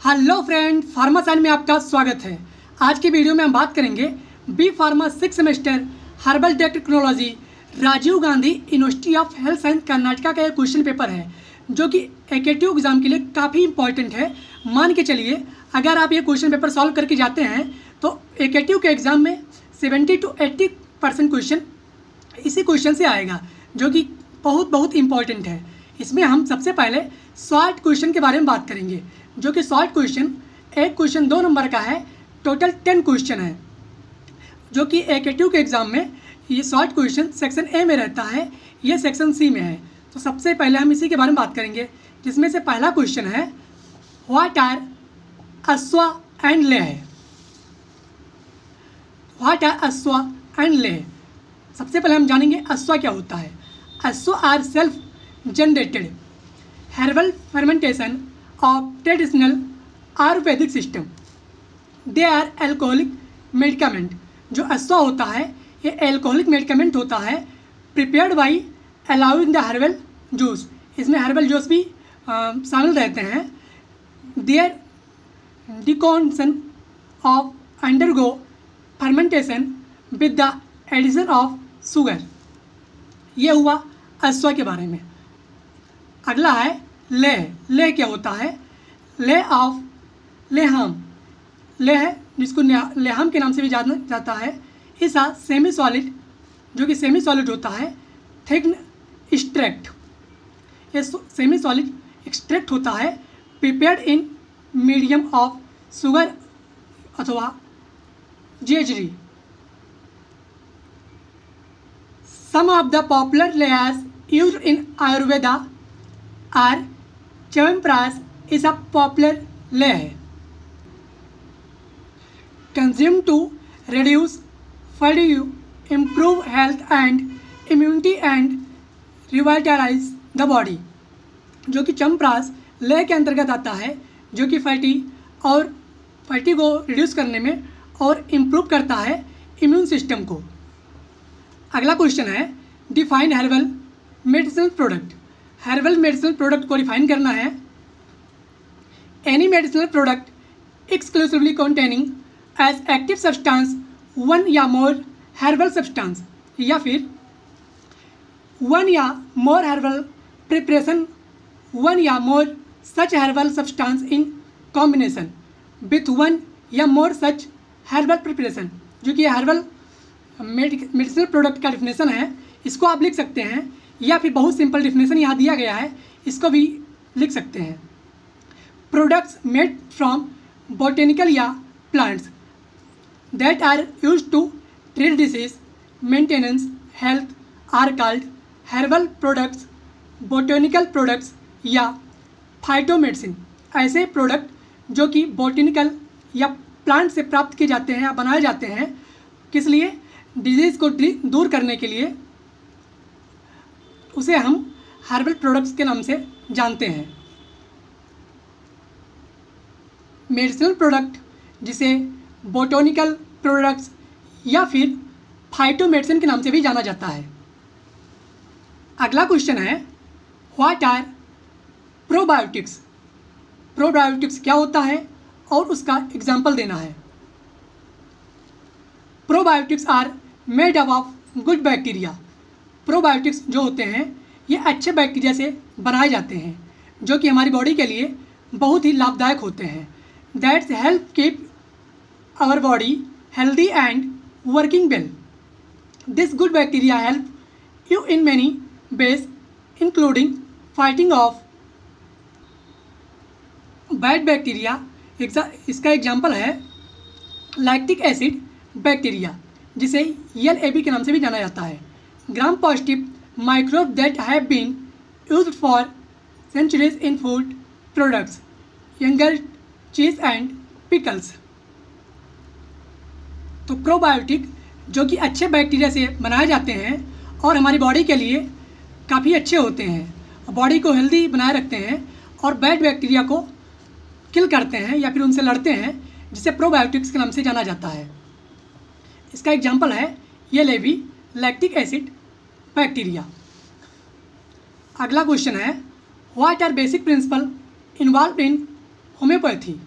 Hello friend, pharma sign में आपका स्वागत है। आज की वीडियो में हम बात करेंगे B pharma six semester herbal technology Rajiv Gandhi university of health science Karnataka का एक क्वेश्चन पेपर है, जो कि एकेटिव एग्ज़ाम के लिए काफ़ी इंपॉर्टेंट है। मान के चलिए, अगर आप ये क्वेश्चन पेपर सॉल्व करके जाते हैं तो एकेटिव के एग्ज़ाम में seventy two eighty percent question इसी क्वेश्चन से आएगा, जो कि बहुत बहुत इंपॉर्टेंट है। इसमें हम सबसे पहले शॉर्ट क्वेश्चन के बारे में बात करेंगे। जो कि शॉर्ट क्वेश्चन एक क्वेश्चन दो नंबर का है टोटल टेन क्वेश्चन है। जो कि ए के के एग्ज़ाम में ये शॉर्ट क्वेश्चन सेक्शन ए में रहता है, ये सेक्शन सी में है। तो सबसे पहले हम इसी के बारे में बात करेंगे, जिसमें से पहला क्वेश्चन है what are asava and leha what are asava and leha सबसे पहले हम जानेंगे अश्वा क्या होता है। Asava are self generated herbal fermentation of traditional Ayurvedic system they are alcoholic medicament जो अश्वा होता है, ये एल्कोहलिक मेडिकामेंट होता है prepared by allowing the herbal juice इसमें हर्बल जूस भी शामिल रहते हैं। Their decoction of undergo fermentation with the addition of sugar ये हुआ अश्वा के बारे में। अगला है ले ले क्या होता है? ले ऑफ़ लेहम लेह जिसको लेहम के नाम से भी जाना, जाता है। इसा सेमी सॉलिड जो कि सेमी सॉलिड होता है थिक स्ट्रैक्ट ये सेमी सॉलिड एक्सट्रैक्ट होता है prepared in medium of sugar अथवा jaggery some of the popular layers use in Ayurveda are chyawanprash is a popular layer. Consumed to reduce fatigue, improve health and immunity and revitalize the body जो कि चमप्रास लेह के अंतर्गत आता है जो कि fatty और फैटी को रिड्यूस करने में और इम्प्रूव करता है इम्यून सिस्टम को। अगला क्वेश्चन है define herbal medicinal product herbal medicinal product को डिफाइन करना है। Any medicinal product exclusively containing as active substance one या मोर हर्बल सब्सटेंस या फिर वन या मोर हर्बल प्रिपरेशन वन या more such herbal substance in combination with one या more such herbal preparation जो कि हर्बल मेडिसिनल प्रोडक्ट का definition है, इसको आप लिख सकते हैं। या फिर बहुत सिंपल डिफिनेशन यहाँ दिया गया है, इसको भी लिख सकते हैं। प्रोडक्ट्स मेड फ्रॉम बोटेनिकल या plants that are use to treat disease maintenance health are called herbal products botanical products या फाइटोमेडिसिन ऐसे प्रोडक्ट जो कि बोटेनिकल या प्लांट से प्राप्त किए जाते हैं या बनाए जाते हैं, किस लिए? डिज़ीज़ को दूर करने के लिए उसे हम हर्बल प्रोडक्ट्स के नाम से जानते हैं। मेडिसिनल प्रोडक्ट जिसे बोटोनिकल प्रोडक्ट्स या फिर फाइटोमेडिसिन के नाम से भी जाना जाता है। अगला क्वेश्चन है व्हाट आर प्रोबायोटिक्स प्रोबायोटिक्स क्या होता है और उसका एग्ज़ाम्पल देना है। Probiotics are made up of good bacteria probiotics जो होते हैं, ये अच्छे बैक्टीरिया से बनाए जाते हैं, जो कि हमारी बॉडी के लिए बहुत ही लाभदायक होते हैं। That's help keep our body healthy and working well this good bacteria help you in many ways including fighting off bad bacteria इसका एग्ज़ाम्पल है लैक्टिक एसिड बैक्टीरिया जिसे यल ए बी के नाम से भी जाना जाता है। Gram positive microbes that have been used for centuries in food products, younger cheese and pickles. तो प्रोबायोटिक जो कि अच्छे बैक्टीरिया से बनाए जाते हैं और हमारी बॉडी के लिए काफ़ी अच्छे होते हैं बॉडी को हेल्दी बनाए रखते हैं और बैड बैक्टीरिया को किल करते हैं या फिर उनसे लड़ते हैं जिसे प्रोबायोटिक्स के नाम से जाना जाता है इसका एग्ज़ाम्पल है ये लेवी लैक्टिक एसिड बैक्टीरिया। अगला क्वेश्चन है what are basic principle involve in homeopathy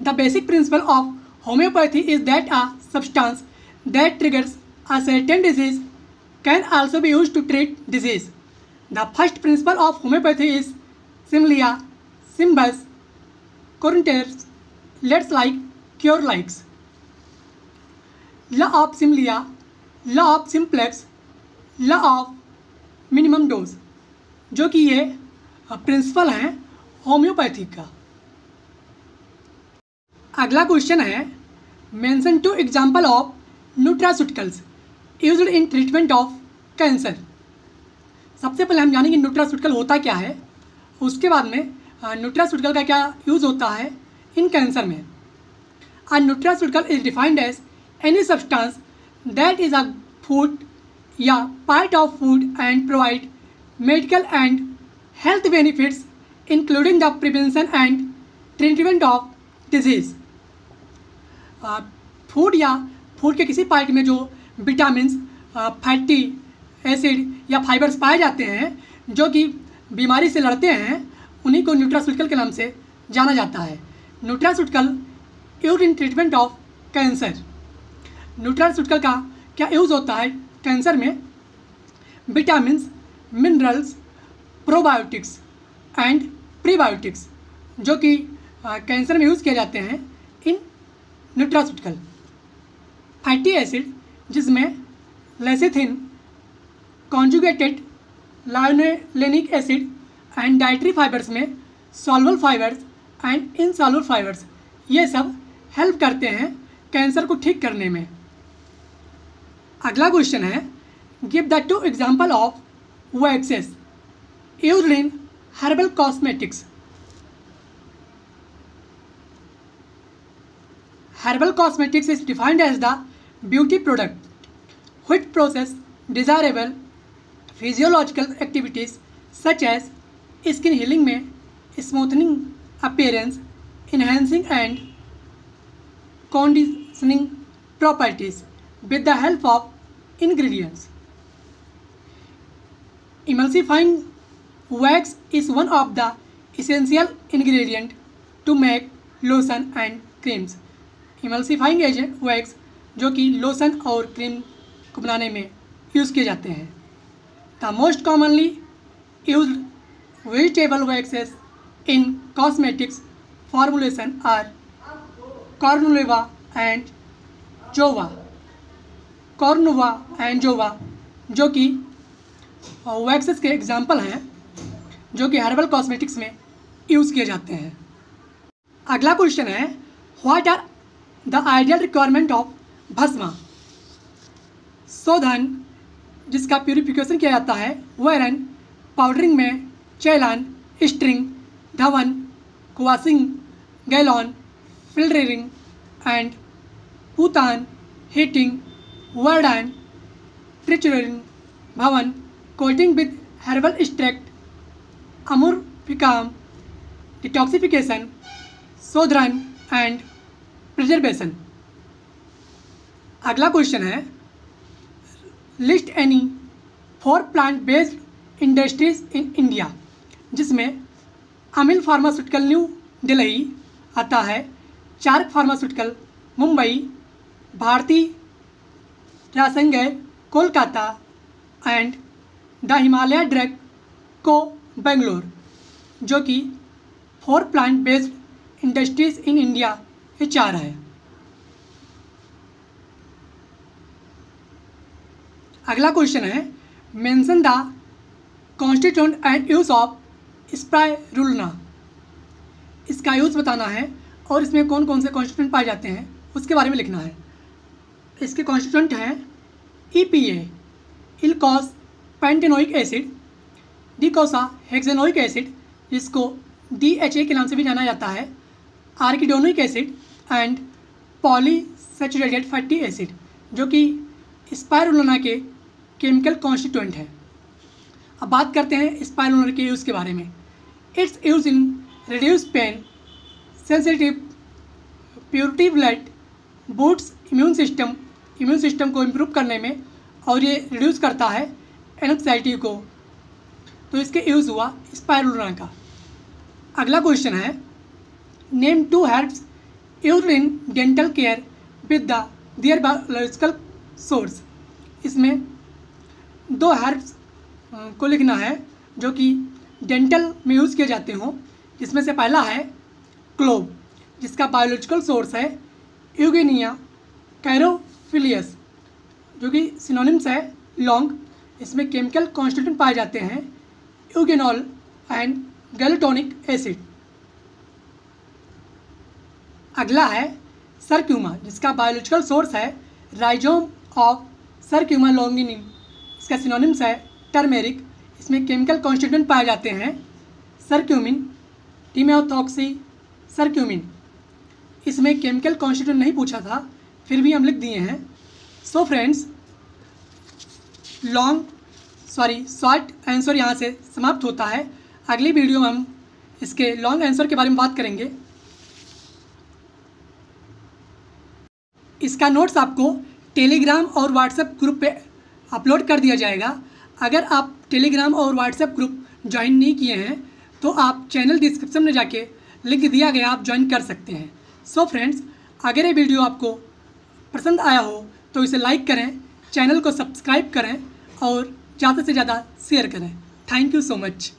the basic principle of homeopathy is that a substance that triggers a certain disease can also be use to treat disease the first principle of homeopathy is similia सिम्बस कॉरटेस let's like cure likes law of similia law of simplex law of minimum dose, जो कि ये principal हैं homeopathy का। अगला question है, mention two example of nutraceuticals used in treatment of cancer. सबसे पहले हम जानेंगे न्यूट्रास्यूटिकल होता क्या है, उसके बाद में न्यूट्रास्यूटिकल का क्या यूज़ होता है इन कैंसर में। A nutraceutical is defined as any substance that is a food या part of food and provide medical and health benefits including the prevention and treatment of disease food या food के किसी part में जो vitamin fatty acid या fibres पाए जाते हैं, जो कि बीमारी से लड़ते हैं, उन्हीं को न्यूट्रास्यूटिकल के नाम से जाना जाता है। Nutraceutical use in treatment of cancer nutraceutical का क्या यूज़ होता है? कैंसर में vitamin minerals, probiotics and prebiotics, जो कि कैंसर में यूज़ किए जाते हैं इन न्यूट्रास्यूटिकल। फैटी एसिड, जिसमें lecithin, conjugated linolenic acid and dietary fibres में soluble fibres and insoluble fibres, ये सब हेल्प करते हैं कैंसर को ठीक करने में। अगला क्वेश्चन है give the two example of waxes use in herbal cosmetics herbal cosmetics is defined as the beauty product that process desirable physiological activities such as skin healing में smoothening appearance enhancing and conditioning properties with the help of ingredients emulsifying wax is one of the essential ingredient to make lotion and creams emulsifying agent wax जो कि lotion और cream को बनाने में use किए जाते हैं the most commonly use vegetable waxes in cosmetics formulation are carnauba and jojoba carnauba and jojoba, जो कि वैक्सेस के एग्ज़ाम्पल हैं, जो कि हर्बल कॉस्मेटिक्स में यूज़ किए जाते हैं। अगला क्वेश्चन है what are the ideal requirement of bhasma? शोधन, जिसका प्योरीफिकेशन किया जाता है वैरन पाउडरिंग में चैलान स्ट्रिंग धवन क्वासिंग गैलॉन फिल्टरिंग एंड पूतान हीटिंग वर्डन ट्रिचरिंग भवन, कोटिंग विद हर्बल एक्सट्रैक्ट अमुरफिकाम डिटॉक्सिफिकेशन शोधन एंड प्रिजर्वेशन अगला क्वेश्चन है list any four plant based industries in India जिसमें अमिल फार्मास्यूटिकल न्यू दिल्ली आता है चार्क फार्मास्यूटिकल मुंबई, भारती रासंगैर Kolkata and the Himalaya drug co Bangalore जो कि four plant based industries in India ये चार है। अगला क्वेश्चन है mention the constituent and use of spirulina इसका यूज़ बताना है और इसमें कौन कौन से कॉन्स्टिट्यूंट पाए जाते हैं, उसके बारे में लिखना है। इसके कॉन्स्टिट्यूंट हैं E P A eicosapentaenoic acid, docosahexaenoic acid, जिसको डी एच ए के नाम से भी जाना जाता है, arachidonic acid and polyunsaturated fatty acid, जो कि स्पायरुलना के केमिकल कॉन्स्टिट्यूएंट है। अब बात करते हैं स्पायरुलना के यूज़ के बारे में। Its use in reduce pain sensitive purity blood boosts immune system immune system को इम्प्रूव करने में और ये रिड्यूस करता है एनक्साइटी को। तो इसके यूज़ हुआ स्पायरुलना का। अगला क्वेश्चन है name two herbs urine dental care with the their biological source इसमें दो हर्ब्स को लिखना है जो कि डेंटल में यूज़ किए जाते हों। जिसमें से पहला है क्लोव जिसका बायोलॉजिकल सोर्स है यूगेनिया कैरोफिलियस जो कि सिनोनिम्स है लॉन्ग इसमें केमिकल कॉन्स्टिट्यूंट पाए जाते हैं यूगेनॉल एंड गैलोटोनिक एसिड अगला है सरक्यूमा जिसका बायोलॉजिकल सोर्स है राइजोम ऑफ़ सरक्यूमा लॉन्गिनिम इसका सिनोनिम्स है टर्मेरिक इसमें केमिकल कॉन्स्टिट्यूंट पाए जाते हैं सरक्यूमिन टीमेथॉक्सी सरक्यूमिन इसमें केमिकल कॉन्स्टिट्यूंट नहीं पूछा था फिर भी हम लिख दिए हैं। So friends long sorry short answer यहाँ से समाप्त होता है। अगली वीडियो में हम इसके लॉन्ग आंसर के बारे में बात करेंगे। इसका नोट्स आपको टेलीग्राम और व्हाट्सएप ग्रुप पे अपलोड कर दिया जाएगा। अगर आप टेलीग्राम और व्हाट्सएप ग्रुप ज्वाइन नहीं किए हैं तो आप चैनल डिस्क्रिप्शन में जाके लिंक दिया गया आप ज्वाइन कर सकते हैं। सो so फ्रेंड्स अगर ये वीडियो आपको पसंद आया हो तो इसे लाइक करें चैनल को सब्सक्राइब करें और ज़्यादा से ज़्यादा शेयर करें. Thank you so much